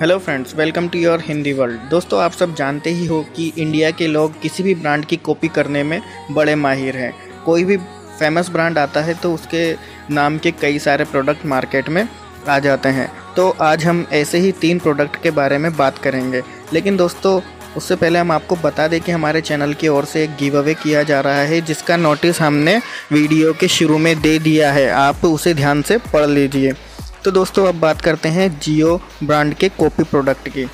Hello friends welcome to your Hindi world दोस्तों, आप सब जानते ही हो कि इंडिया के लोग किसी भी ब्रांड की कॉपी करने में बड़े माहिर हैं। कोई भी फ़ेमस ब्रांड आता है तो उसके नाम के कई सारे प्रोडक्ट मार्केट में आ जाते हैं। तो आज हम ऐसे ही तीन प्रोडक्ट के बारे में बात करेंगे। लेकिन दोस्तों, उससे पहले हम आपको बता दें कि हमारे चैनल की ओर से एक गिव अवे किया जा रहा है, जिसका नोटिस हमने वीडियो के शुरू में दे दिया है। आप उसे ध्यान से पढ़ लीजिए। तो दोस्तों अब बात करते हैं जियो ब्रांड के कॉपी प्रोडक्ट की।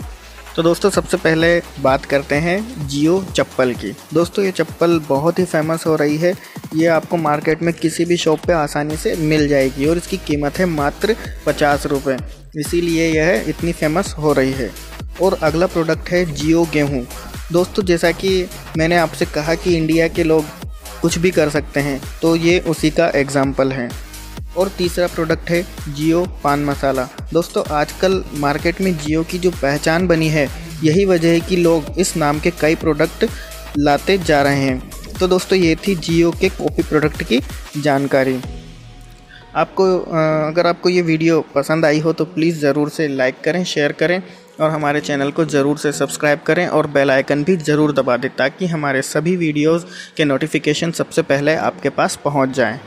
तो दोस्तों सबसे पहले बात करते हैं जियो चप्पल की। दोस्तों ये चप्पल बहुत ही फ़ेमस हो रही है। ये आपको मार्केट में किसी भी शॉप पे आसानी से मिल जाएगी और इसकी कीमत है मात्र पचास रुपये इसीलिए यह इतनी फ़ेमस हो रही है। और अगला प्रोडक्ट है जियो गेहूँ। दोस्तों जैसा कि मैंने आपसे कहा कि इंडिया के लोग कुछ भी कर सकते हैं तो ये उसी का एग्ज़ाम्पल है। और तीसरा प्रोडक्ट है जियो पान मसाला। दोस्तों, आजकल मार्केट में जियो की जो पहचान बनी है, यही वजह है कि लोग इस नाम के कई प्रोडक्ट लाते जा रहे हैं। तो दोस्तों, ये थी जियो के कॉपी प्रोडक्ट की जानकारी। आपको अगर आपको ये वीडियो पसंद आई हो तो प्लीज़ ज़रूर से लाइक करें शेयर करें और हमारे चैनल को ज़रूर से सब्सक्राइब करें और बेल आइकन भी ज़रूर दबा दें, ताकि हमारे सभी वीडियोज़ के नोटिफिकेशन सबसे पहले आपके पास पहुँच जाएँ।